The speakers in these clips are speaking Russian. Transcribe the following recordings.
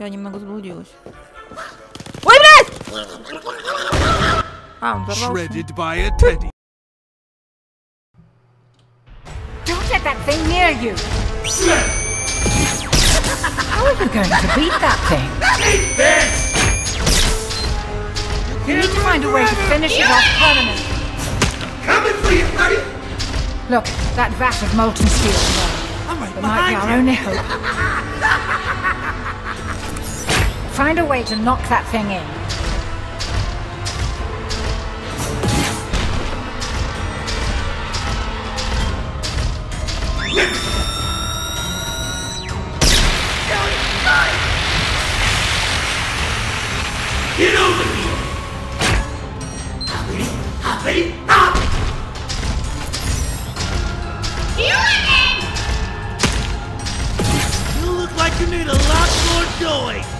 Я немного заблудилась. Ой, блядь! А, он взорвался. Shredded by a teddy. Don't let that thing near you. How are we going to beat that thing? We need to find a way to finish it off permanently. Coming for you, buddy! Look, that vat of molten steel below. It might be our only hope. Find a way to knock that thing in. You look like you need a lot more doing!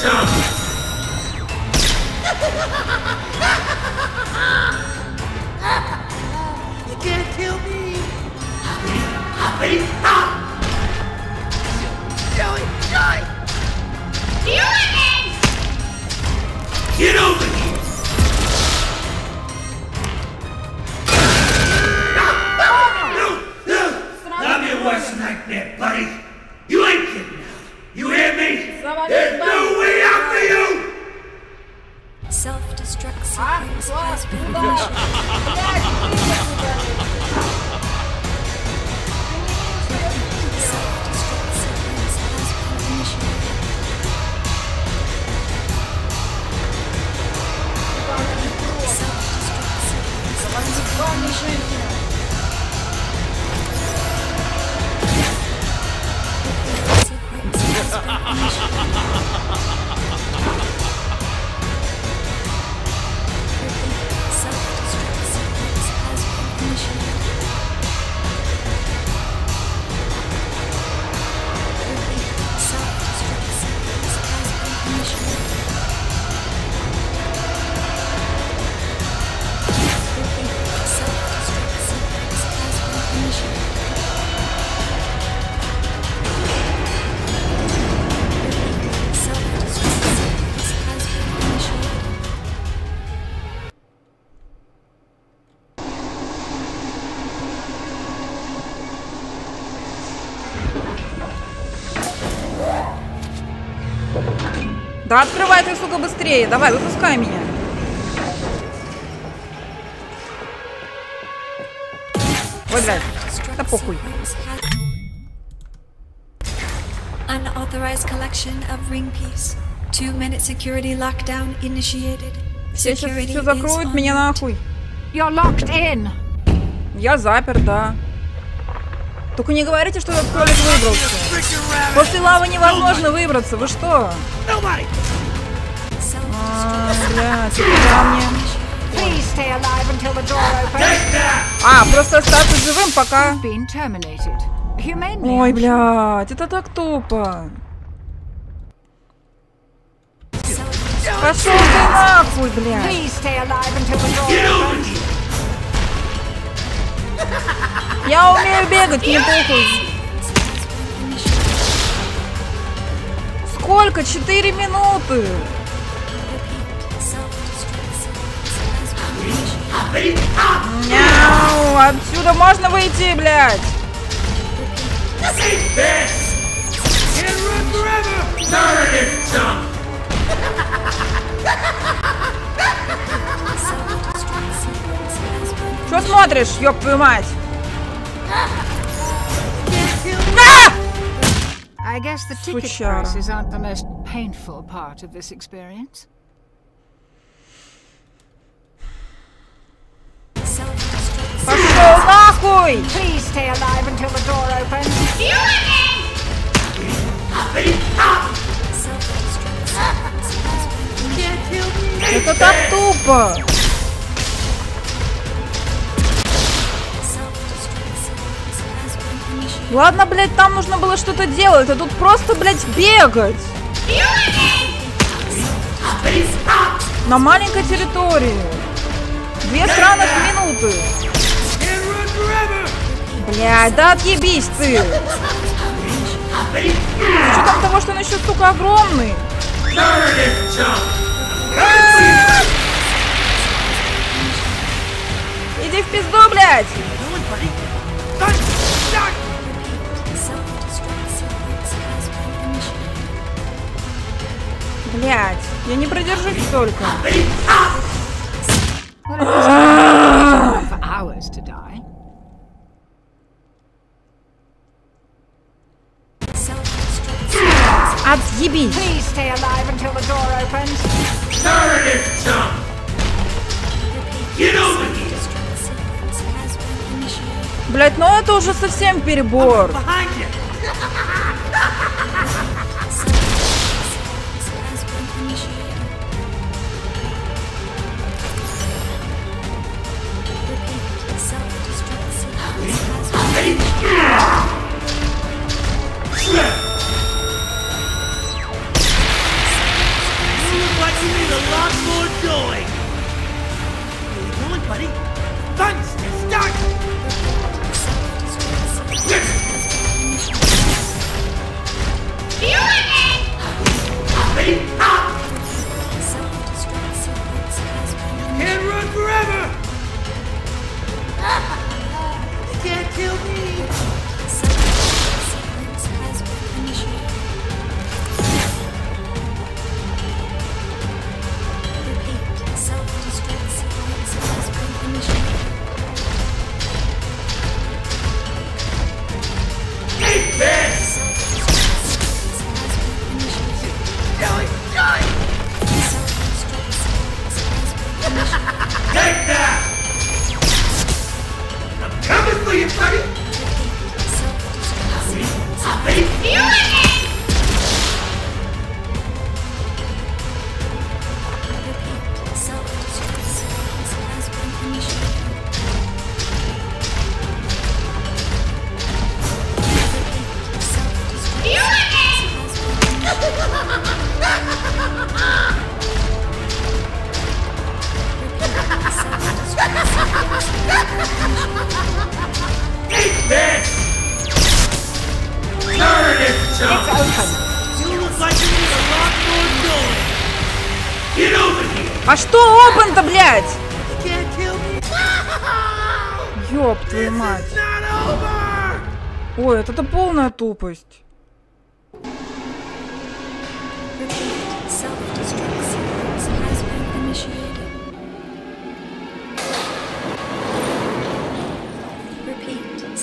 time. Да открывай ты, сука, быстрее. Давай, выпускай меня. Ой, блядь. Да похуй. Unauthorized collection of ring piece. Two minute security lockdown initiated. Все Security закроют меня нахуй. You're locked in. Я запер, да. Только не говорите, что этот кролик выбрался. После лавы невозможно выбраться. Вы что? А, блядь, куда мне? А, просто остаться живым, пока... Ой, блядь, это так тупо. Пошел ты нахуй, блядь. Я умею бегать, мне похуй. Сколько? Четыре минуты. Мяу, отсюда можно выйти, блядь. Что смотришь, ёб твою мать? I guess the ticket Сучара. prices aren't the most painful part of this experience. Пошел нахуй! Please stay alive until the door opens. Hoppity, hop! Это так тупо. Ладно, блядь, там нужно было что-то делать, а тут просто, блядь, бегать. На маленькой территории. Две странных минуты. Блядь, да отъебись ты! С учетом того, что он еще, сука, огромный. Иди в пизду, блядь! Here! destruct sequence has been initiated. Блядь, ну это уже совсем перебор.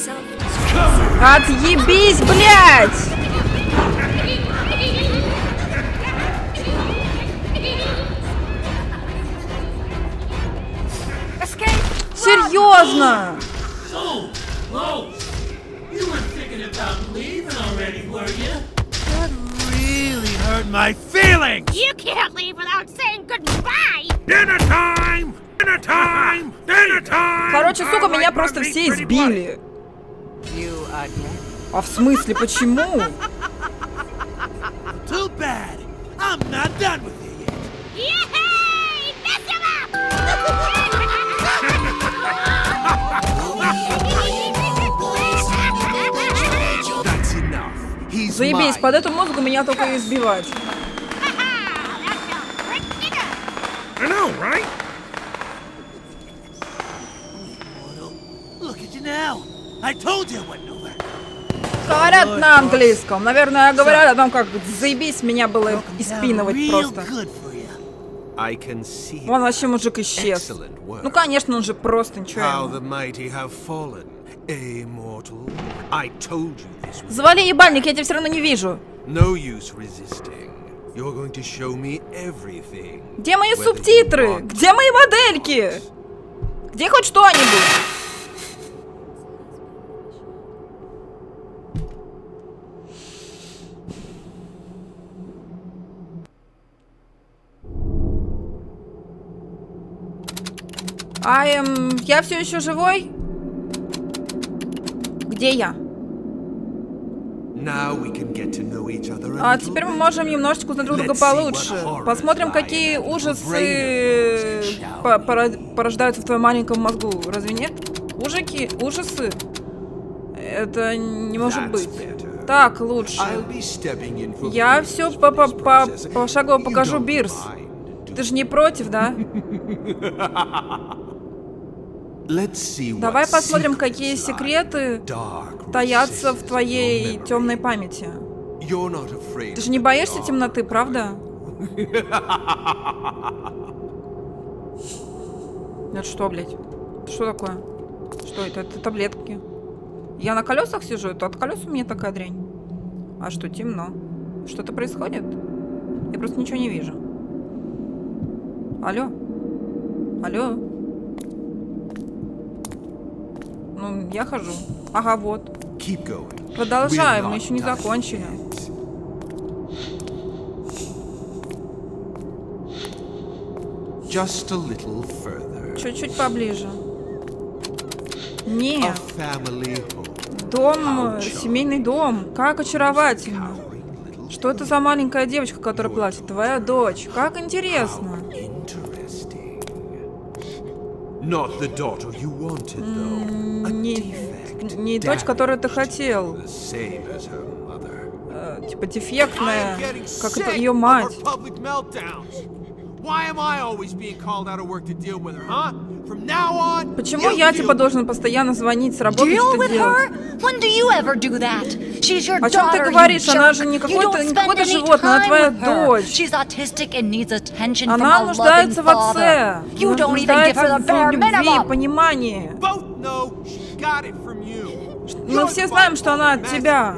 Self-destruct Отъебись, блядь! Серьезно! My feelings! You can't leave without saying goodbye! Dinner time! Dinner time! Dinner time! Короче, сука, меня просто все избили. А в смысле, почему? Too bad! I'm not done with you yet! Заебись, под эту музыку меня только и избивать. I know, right? Look at you now! I told you I wasn't over! Говорят на английском. Наверное, говорят о том, как заебись меня было испинывать Real просто. good for you. I can see Вон вообще мужик исчез. Ну, конечно, он же просто ничего. Завали ебальник, я тебя все равно не вижу. no use resisting. Где мои субтитры? Где мои модельки? Где хоть что-нибудь? А, эм, я все еще живой? Где я? Now we can get to know each other a А теперь мы можем немножечко узнать друг друга получше. Посмотрим, какие ужасы порождаются в твоем маленьком мозгу. Разве нет? Ужаки, ужасы. Это не может быть. Так, лучше. Я все по -по -по пошагово покажу, Бирс. Ты же не против, да? Давай посмотрим, какие секреты таятся в твоей темной памяти. Ты же не боишься темноты, правда? Это что, блядь? Что такое? Что это? Это таблетки. Я на колесах сижу, это от колес у меня такая дрянь. А что, темно? Что-то происходит? Я просто ничего не вижу. Алло? Алло? Ну, я хожу. Ага, вот. Продолжаем, мы еще не закончили. Чуть-чуть поближе. Не, дом, э, семейный дом. Как очаровательно. Что это за маленькая девочка, которая плачет? Твоя дочь. Как интересно. Not the daughter you wanted, though. Не, defect. не дочь, которую ты хотел. Э, Типа дефектная, как это ее мать. Почему я deal типа должен постоянно звонить с работы, Deal что with делать? her? When do you ever do that? She's your О чем ты daughter, говоришь? you Она же не какое-то- don't не any животное, она time твоя with her. дочь. She's autistic and needs attention Она from a нуждается loving в отце. father. You Она don't even give her нуждается the bare в любви, понимании. both know she got it from you. Мы все знаем, что она от тебя.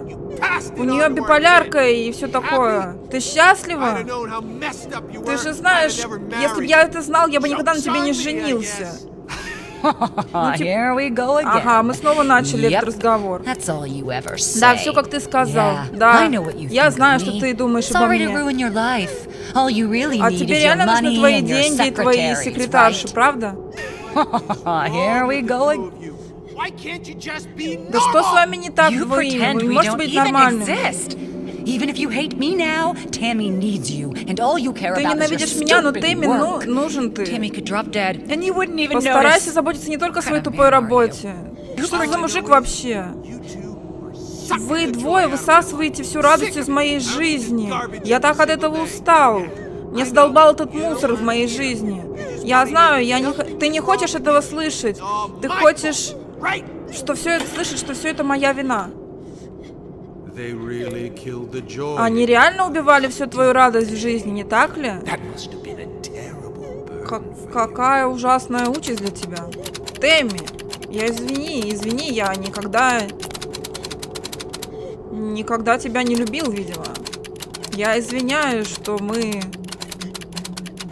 У нее биполярка и все такое. Ты счастлива? Ты же знаешь, если бы я это знал, я бы никогда на тебе не женился. Go again. Ага, мы снова начали Yep. этот разговор. Да, все как ты сказал. Yeah, Да, я знаю, что ты думаешь обо мне. really А тебе реально нужны твои деньги и твои секретарши, right? правда? Here we go again. Да что с вами не так You двоим? pretend Вы we не можете don't быть even нормальным. exist. Even if you hate me now, Tammy needs you, and all you care Ты about is your ненавидишь меня, но stupid Тэмми ну, work. нужен ты. Tammy could drop dead, and you wouldn't even Постарайся notice. заботиться не только о своей тупой работе. Что ты за мужик вообще? Вы двое высасываете всю радость из моей жизни. Я так от этого устал. Мне задолбал этот мусор в моей жизни. Я знаю, я не... ты не хочешь этого слышать. Ты хочешь, что все это слышать, что все это моя вина. Они реально убивали всю твою радость в жизни, не так ли? Как- какая ужасная участь для тебя. Тэмми, я извини, извини, я никогда... Никогда тебя не любил, видимо. Я извиняюсь, что мы...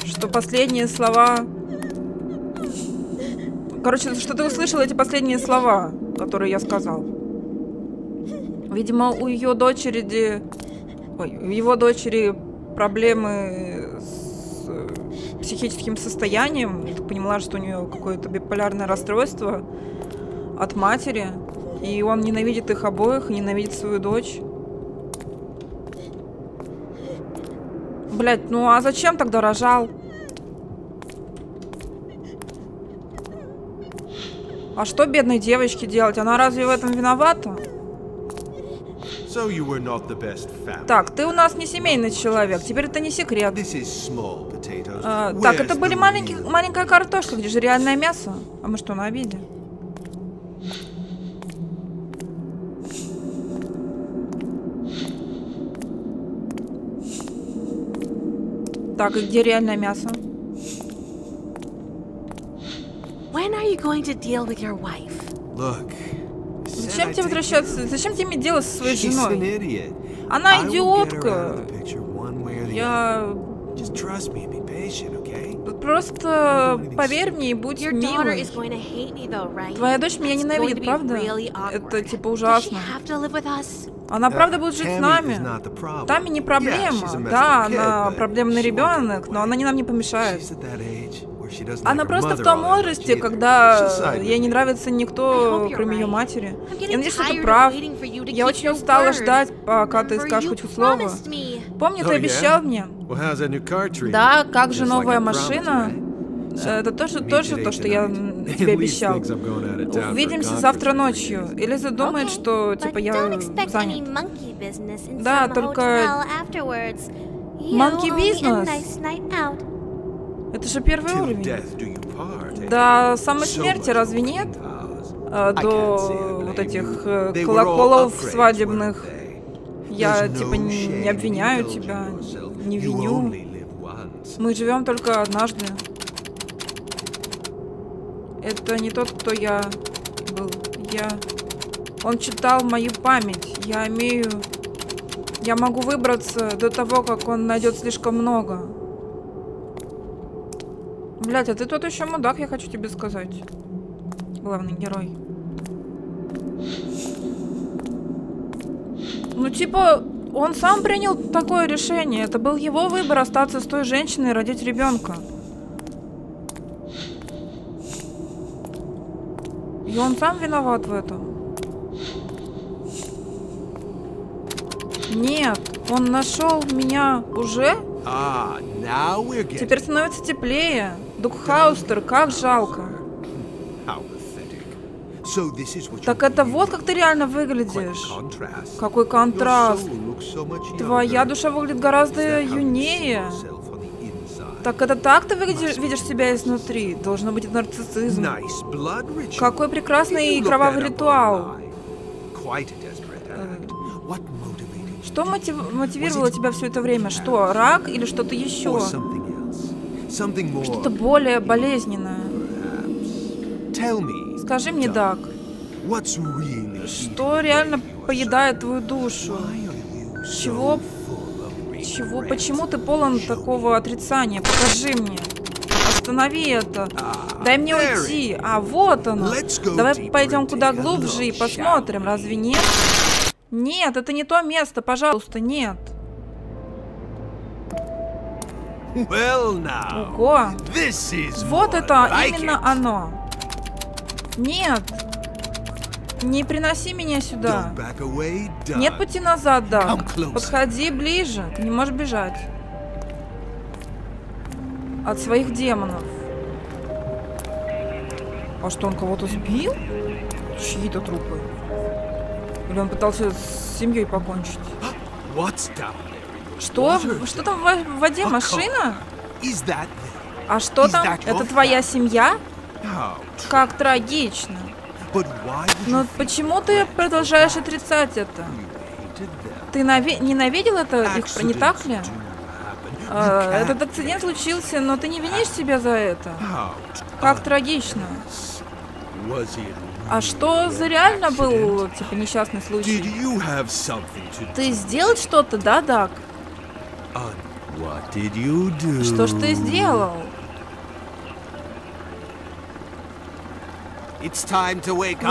Что последние слова... Короче, что ты услышал эти последние слова, которые я сказал. Видимо, у ее дочери... Ой, у его дочери проблемы с э, психическим состоянием. Я поняла, что у нее какое-то биполярное расстройство от матери. И он ненавидит их обоих, ненавидит свою дочь. Блять, ну а зачем тогда рожал? А что бедной девочке делать? Она разве в этом виновата? Так, ты у нас не семейный человек, теперь это не секрет. А, так, это были маленькие, маленькая картошка, где же реальное мясо? А мы что, на обиде? Так, и где реальное мясо? When are you going to deal with your wife? Look. Зачем тебе возвращаться? Зачем тебе дело со своей She's an женой? idiot. Она идиотка. Я просто поверь мне и будь милой. Твоя дочь меня ненавидит, правда? Это типа ужасно. Она правда Uh, будет жить с нами. Тами не проблема. Да, она проблемный ребенок, но она не нам не помешает. Она просто в том возрасте, когда ей не нравится никто, кроме ее матери. Я надеюсь, что ты прав. Я очень устала ждать, пока ты скажешь хоть слово. Помни, ты Oh, обещал мне. Да, как же новая машина. Это тоже, тоже то, что я тебе обещал. Увидимся завтра ночью. days. Элиза думает, Okay, что типа я занят. Да, только monkey business. Это же первый уровень. До самой смерти разве нет? А, До вот этих э, колоколов свадебных. Я типа не, не обвиняю тебя, не виню. Мы живем только однажды. Это не тот, кто я был. Я... Он читал мою память. Я имею... Я могу выбраться до того, как он найдет слишком много. Блять, а ты тот еще мудак, я хочу тебе сказать. Главный герой. Ну, типа, он сам принял такое решение. Это был его выбор остаться с той женщиной и родить ребенка. И он сам виноват в этом. Нет, он нашел меня уже. Теперь становится теплее. Дукхаустер, как жалко. Так это вот как ты реально выглядишь. Какой контраст. Твоя душа выглядит гораздо юнее. Так это так ты видишь, видишь себя изнутри? Должно быть нарциссизм. Какой прекрасный кровавый ритуал. Что мотив- мотивировало тебя все это время? Что, рак или что-то еще? Что-то более болезненное. Скажи мне, Дак, что реально поедает твою душу? Чего, чего, почему ты полон такого отрицания? Покажи мне. Останови это. Дай мне уйти. А, вот оно. Давай пойдем куда глубже и посмотрим. Разве нет? Нет, это не то место. Пожалуйста, нет. Well now. Ого. This is Вот это like именно it. оно. Нет. Не приноси меня сюда. Away. Нет пути назад, да. Подходи ближе. Ты не можешь бежать. От своих демонов. А что, он кого-то сбил? Чьи-то трупы. Или он пытался с семьей покончить? There? Что? Что там в во- в воде? Машина? А что там? Это твоя семья? Как трагично. Но почему ты продолжаешь отрицать это? Ты ненавидел это их, не так ли? А, этот акцидент случился, но ты не винишь себя за это. Как трагично. А что за реально был, типа, несчастный случай? Ты сделать что-то, да, Дак? Do? Что ж ты сделал?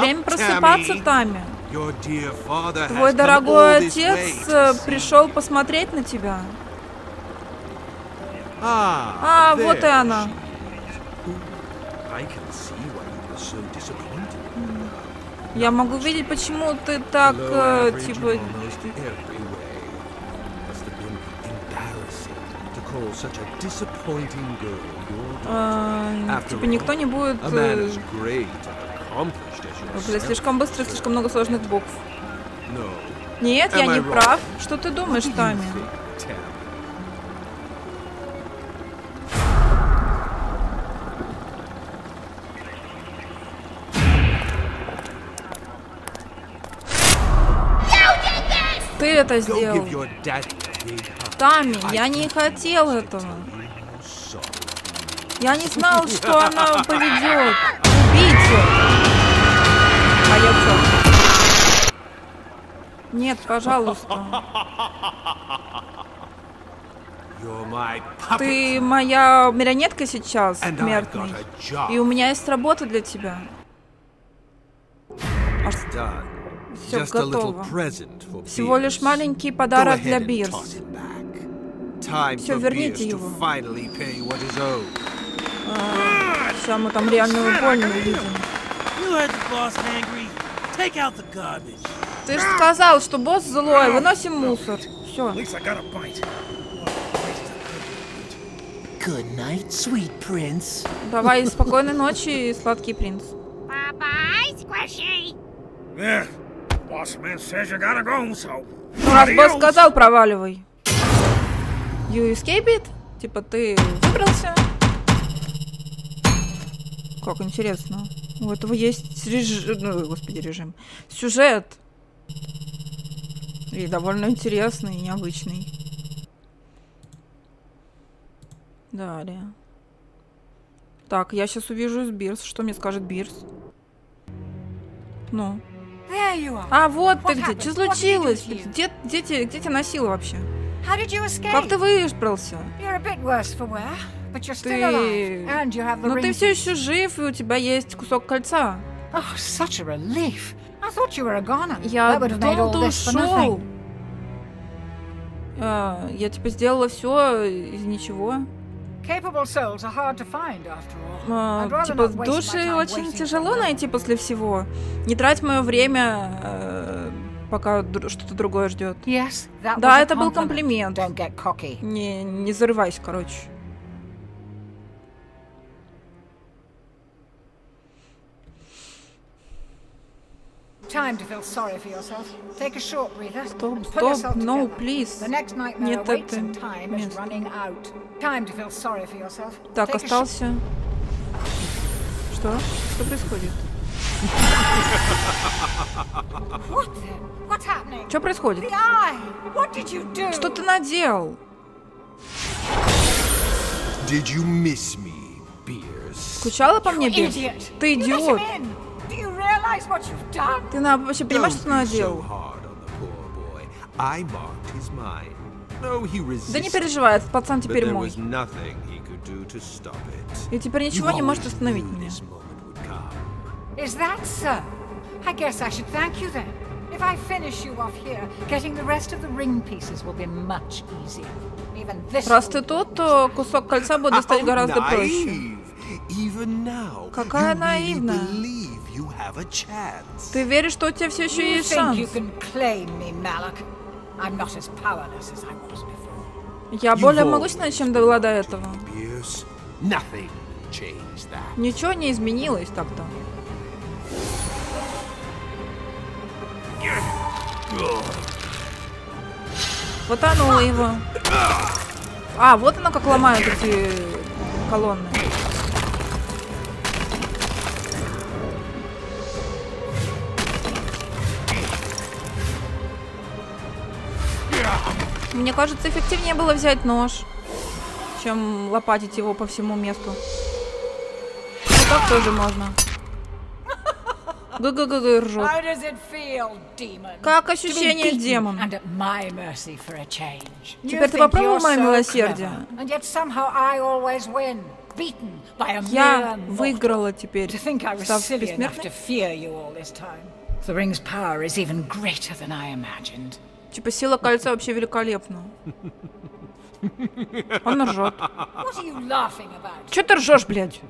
Время просыпаться. Тами. Твой дорогой отец э, пришел посмотреть на тебя. Ah, А, вот и она. Я могу видеть, почему ты так, э, типа, э, типа, никто не будет... Э, Блин, слишком быстро, слишком много сложных букв. Нет, я не прав. Что ты думаешь, Тами? Это сделал. Тами, я не хотел этого. Я не знал, что она поведет. Убийцу. А я что? Нет, пожалуйста. Ты моя марионетка сейчас, смертный. И у меня есть работа для тебя. Done. Всё Little готово. Всего лишь маленький подарок для Бирс. for верните его. А, сейчас мы там реальную боль не увидим. Ты же сказал, что босс злой, выносим мусор. Все. Good night, sweet prince. Давай, спокойной ночи, сладкий принц. Squishy. Yeah, раз босс сказал, проваливай. You escape it? Типа ты выбрался? Как интересно. У этого есть режим... Ну, господи, режим. Сюжет. И довольно интересный и необычный. Далее. Так, я сейчас увижу Бирс. Что мне скажет Бирс? Ну. А, вот ты где. Что случилось? Где, где, те- где тебя носило вообще? Как ты выбрался? Ты... Ну ring. ты все еще жив, и у тебя есть кусок кольца. Oh. Я думал, ты ушел. А, я типа сделала все из ничего. А, типа души очень тяжело найти после всего. Не трать мое время, э, пока что-то другое ждет. Yes, Да, это был комплимент. Не, не зарывайся, короче. Стоп, стоп, yourself no, please. The next nightmare Нет, это место. running out. Time to feel sorry for yourself. Так, Take a sh- остался... Что? Что происходит? Что происходит? Что ты наделал? Скучала по мне, Бирс? Idiot! Ты идиот! Ты на- вообще понимаешь, что наделал? hard on the poor boy. I marked his mind. No, he Да не resisted, переживай, этот пацан but теперь there мой. was nothing he could do to stop it. И теперь You ничего не может остановить knew меня. this moment would come. Is that so? I guess I should thank you then. If I finish you off here, getting the rest of the ring pieces will be much easier. Even this Раз ты тут, то кусок кольца будет достать гораздо проще. naive. Even now, Какая наивная. Ты веришь, что у тебя все еще You есть think шанс? you can claim me, Malak? I'm not as powerless as I was before. Я более могущественна, чем была до этого. me, Beers. Nothing changed that. Ничего не изменилось так-то. Потанула его. А, вот она как ломают эти колонны. Мне кажется, эффективнее было взять нож, чем лопатить его по всему месту. Ну так тоже можно. ГГГ ржет. Как ощущение, демон? Теперь ты попробовал мое милосердие? Я выиграла теперь, став бессмертной. The ring's power is even greater than I imagined. Типа сила кольца вообще великолепна. Он ржет. Че ты ржешь, блядь?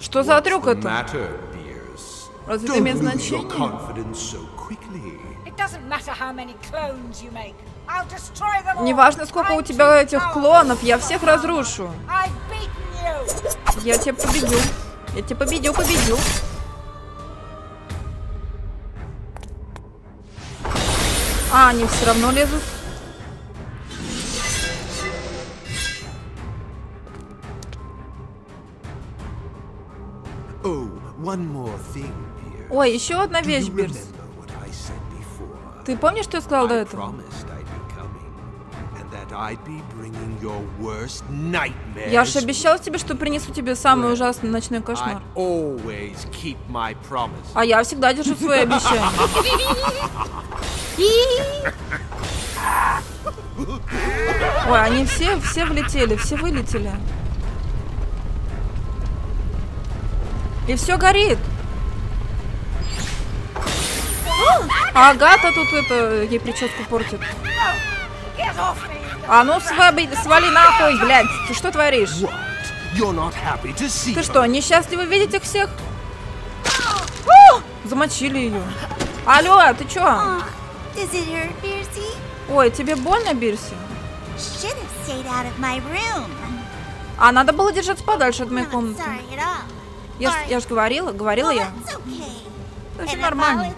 Что за трюк это? Разве это имеет значение? Неважно, сколько у тебя этих клонов, я всех разрушу. Я тебя победю. Я тебя победю, победю. А, они все равно лезут. Oh, one more thing, Beers. Ой, еще одна вещь, Бирс. Ты помнишь, что я сказал до этого? Я же обещал тебе, что принесу тебе самый ужасный ночной I кошмар. always keep my promise. А я всегда держу свои обещания. Ой, они все, все влетели, все вылетели. И все горит. А Агата тут это, ей прическу портит. А ну свали, свали нахуй, блядь. Ты что творишь? Ты что, несчастливы видеть их всех? О! Замочили ее. Алло, ты чё? Piercy? Ой, тебе больно, Бирси? А надо было держаться подальше от моей комнаты. Я, я же говорила, говорила я. все нормально.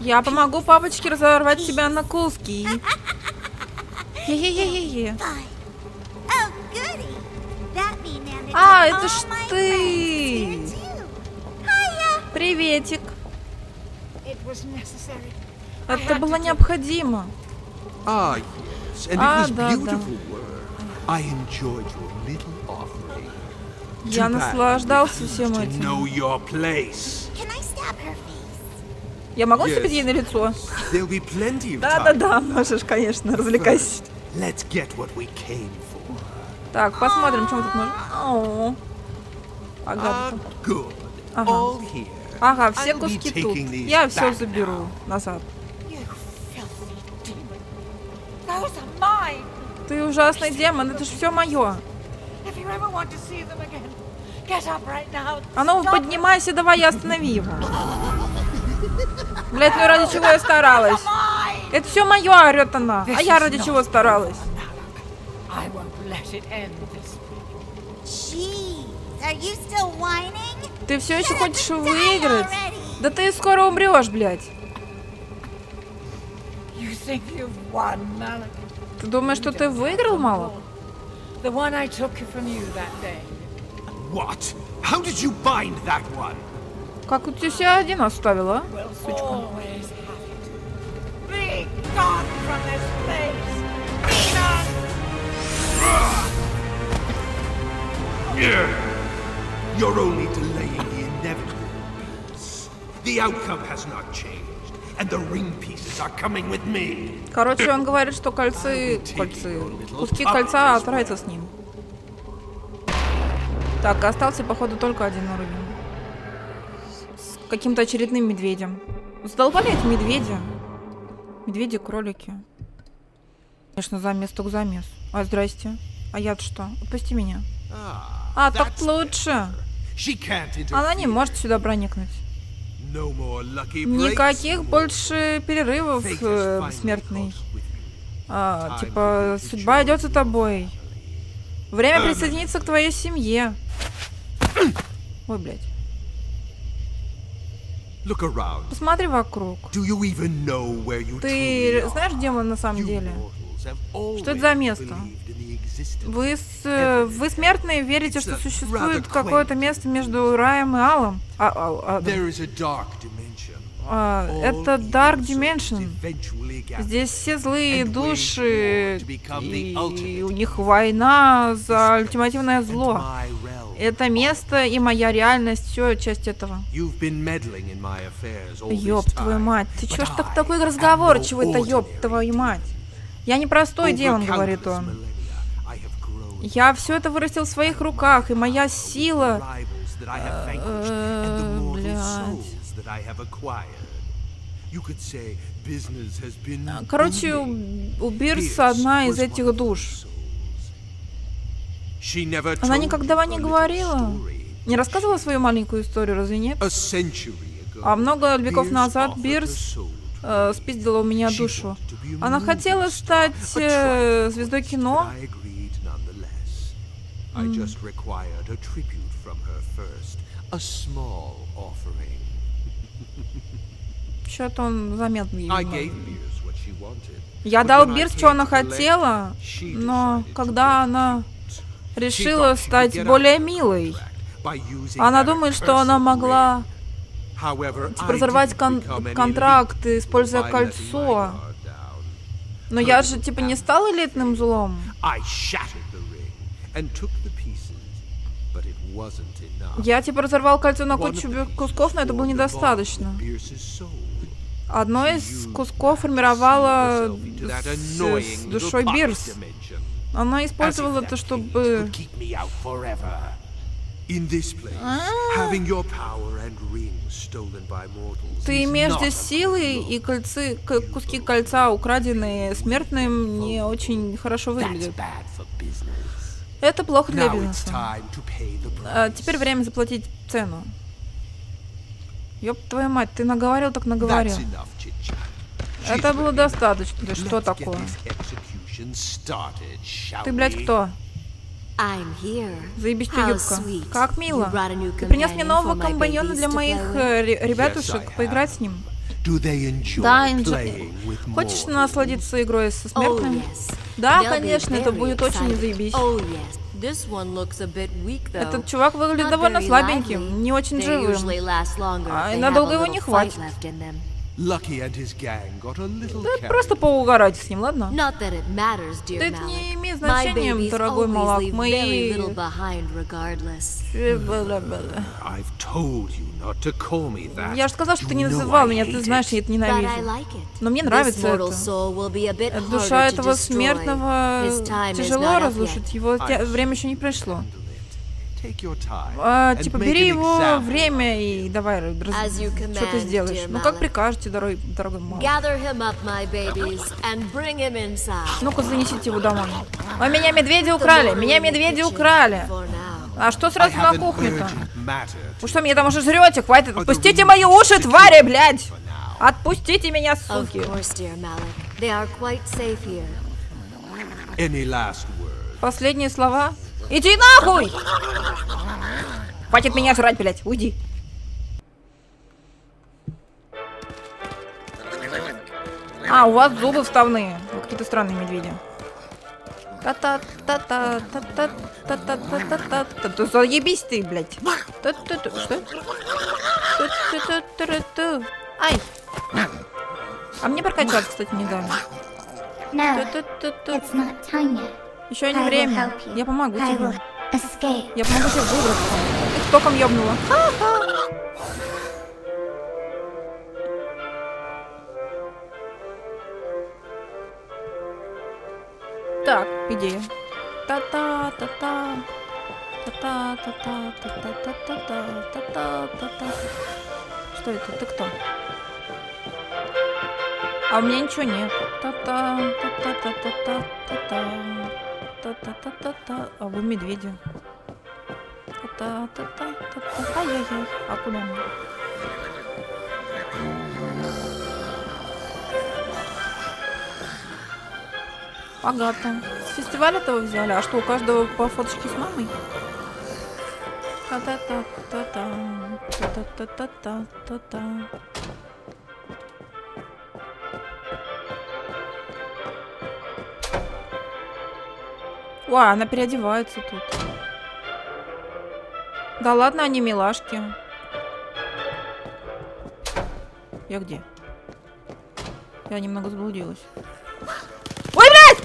Я помогу папочке разорвать тебя на куски. Е-е-е-е-е. Oh, А, это ж ты. Приветик. Это было необходимо. Ah, Ah, was да, да. Я наслаждался you всем этим. Я могу Yes. себе ей на лицо? Да-да-да, можешь, конечно, развлекайся. Так, посмотрим, что мы тут можем. Агата. good. Ага. Ага, все куски тут. Я все заберу назад. Ты ужасный демон, это же все мое. А ну, поднимайся, давай, я останови его. Блять, ну ради чего я старалась? Это все мое, орет она. А я ради чего старалась? Ты все еще хочешь выиграть? Да ты скоро умрешь, блядь. Ты думаешь, что ты выиграл мало? The one I took from you that day. What? How did you bind that one? Как у тебя себя один оставила, а? Сучка. You're only delaying the inevitable. The outcome has not changed, and the ring pieces are coming with me. Короче, он говорит, что кольцы... Кольцы... Куски кольца отправятся с ним. Так, остался, походу, только один уровень. Каким-то очередным медведем. Задолбали эти медведи. Медведи, кролики. Конечно, замес, только замес. А, здрасте. А я-то что? Отпусти меня. А, так that's лучше. Она не может сюда проникнуть. Никаких больше перерывов, э, смертный. А, типа, судьба идет за тобой. Время присоединиться к твоей семье. Ой, блядь. Look around. Посмотри вокруг. Do you even know where you Ты знаешь, где мы на самом деле? Что это за место? Вы, с, э, вы смертные верите, что существует какое-то место между раем и алом? А, а, а, а, это Dark Dimension. Здесь все злые души, и ultimate у них война за ультимативное зло. Это место и моя реальность, все часть этого. Ёб твою мать, ты чё ж так такой разговорчивый-то, ёб твою мать? Я не простой демон, говорит он. Я все это вырастил в своих руках, и моя сила... Э, Короче, у у Бирс Pierce одна из этих душ. Она никогда не говорила, не рассказывала свою маленькую историю, разве нет? А много веков назад Бирс э, спиздила у меня душу. Она хотела стать э, звездой кино. Что-то он заметный. Wanted. Я дал Бирс, что она хотела, но когда она решила стать более милой, она думает, что она могла типа, разорвать кон- контракт, используя кольцо. Но я же типа не стал элитным злом. Я типа разорвал кольцо на кучу кусков, но это было недостаточно. Одно из кусков формировало с, с душой Бирс. Она использовала это, чтобы... А. Ты имеешь здесь силы и кольцы, куски кольца, украденные смертным, не очень хорошо выглядят. Это плохо для бизнеса. А теперь время заплатить цену. Ёб твою мать, ты наговорил так наговорил. Это было достаточно. Да Что такое? Ты, блядь, кто? Заебись ты, юбка. Как мило. Ты принес мне нового компаньона для моих э, ребятушек поиграть с ним. Да, Энджи. Хочешь насладиться игрой со смертными? Да, конечно, это будет очень заебись. Этот чувак выглядит довольно слабеньким, не очень живым. А надолго его не хватит. Да просто поугарать с ним, ладно? Да это не имеет значения, дорогой Малак, мы... Я же сказал, что ты не называл меня, ты знаешь, я это ненавижу. Но мне нравится это. Душа этого смертного тяжело разрушить, его время еще не пришло. А, типа, бери его время и давай что ты сделаешь. Ну, как прикажете, дорогой, дорогой Малик. Ну-ка, занесите его домой. А меня медведи украли, меня медведи украли. А что сразу на кухне-то? Вы что, меня там уже жрете? Хватит, отпустите мои уши, твари, блядь! Отпустите меня, суки! Последние слова? Иди нахуй! Хватит меня жрать, блядь, уйди. А, у вас зубы вставные. Вы какие-то странные медведи. Та-та-та-та-та-та-та-та-та-та-та. Да заебись ты, блядь. Что? Ай. А мне прокачаться, кстати, не дали. No, it's not time yet. Еще не время. Я помогу тебе. Я помогу тебе выбраться. Их током ёбнула. Так, идея. Та-та-та-та. Та-та-та-та. Та-та-та-та. Та-та-та-та. Что это? Ты кто? А у меня ничего нет. Та-та, та-та-та-та-та, та-та. Та-та-та-та-та. А вы медведи. Та-та-та-та-та. Ай-яй-яй. А куда мы? Богато. С фестиваля этого взяли? А что, у каждого по фоточке с мамой? Та-та-та-та-та. Та-та-та-та-та. Ой, она переодевается тут. Да ладно, они милашки. Я где? Я немного заблудилась. Ой, блядь!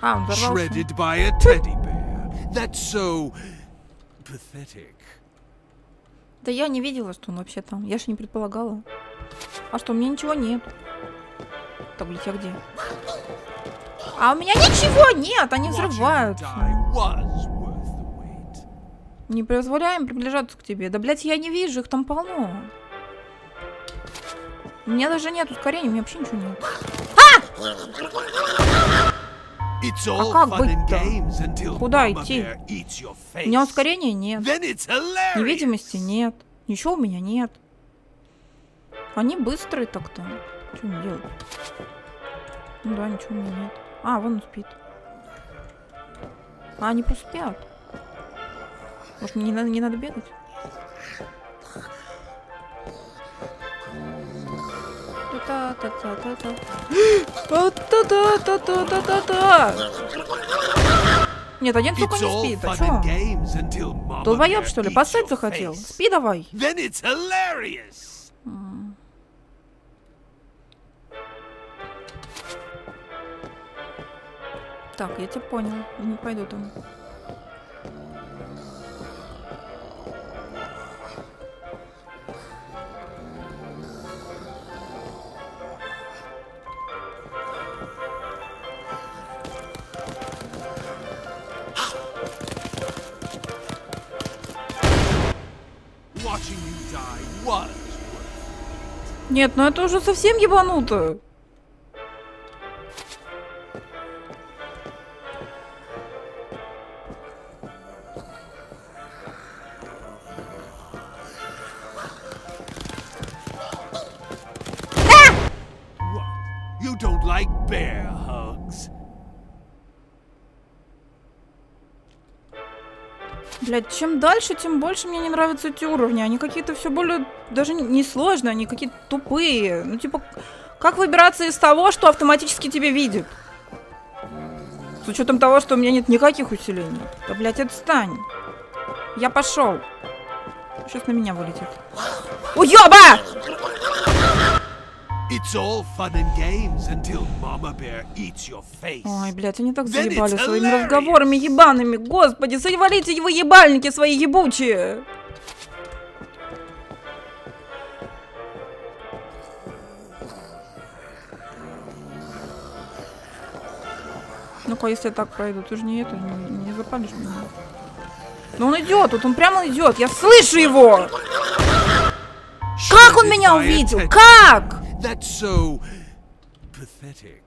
А, он взорвался. Shredded by a teddy bear. That's so pathetic. Да я не видела, что он вообще там. Я же не предполагала. А что, у меня ничего нет. Так, блядь, я где? А у меня ничего нет, они wait. Не позволяем приближаться к тебе. Да, блядь, я не вижу, их там полно. У меня даже нет ускорения, у меня вообще ничего нет. It's all как быть-то? Куда идти? У меня ускорения нет. Невидимости нет. Ничего у меня нет. Они быстрые так-то. Что мне делать? Ну да, ничего у меня нет. А, вон он спит. А, они просто спят. Может, мне не надо, не надо бегать? Та-та-та-та-та-та. Та-та-та-та-та-та-та-та. Нет, один сука It's не all спит. А fun чё? and games until Mama Долбоёб, Bear что ли? Поссать захотел? Спи давай. Так, я тебя понял. Я не пойду там. Нет, ну это уже совсем ебануто. Чем дальше, тем больше мне не нравятся эти уровни. Они какие-то все более даже не- сложные, они какие-то тупые. Ну, типа, как выбираться из того, что автоматически тебе видит? С учетом того, что у меня нет никаких усилений. Да, блядь, отстань. Я пошел. Сейчас на меня вылетит. Уёба! It's all fun and games until Mama Bear eats your face. Ой, блядь, они так заебали своими разговорами ебаными. Господи, завалите его ебальники свои ебучие. Ну-ка, если я так пройду, ты же не это, не, не запалишь меня. Но он идет, вот он прямо идет, я слышу его! Как он меня увидел? Как? That's so pathetic.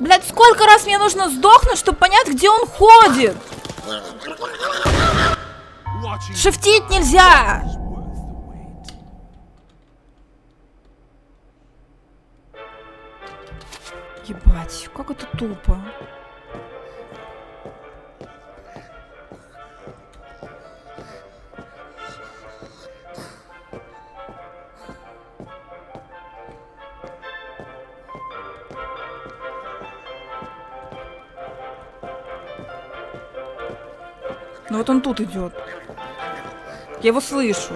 Блядь, сколько раз мне нужно сдохнуть, чтобы понять, где он ходит? Шифтить нельзя! Ебать, как это тупо. Ну вот он тут идет. Я его слышу.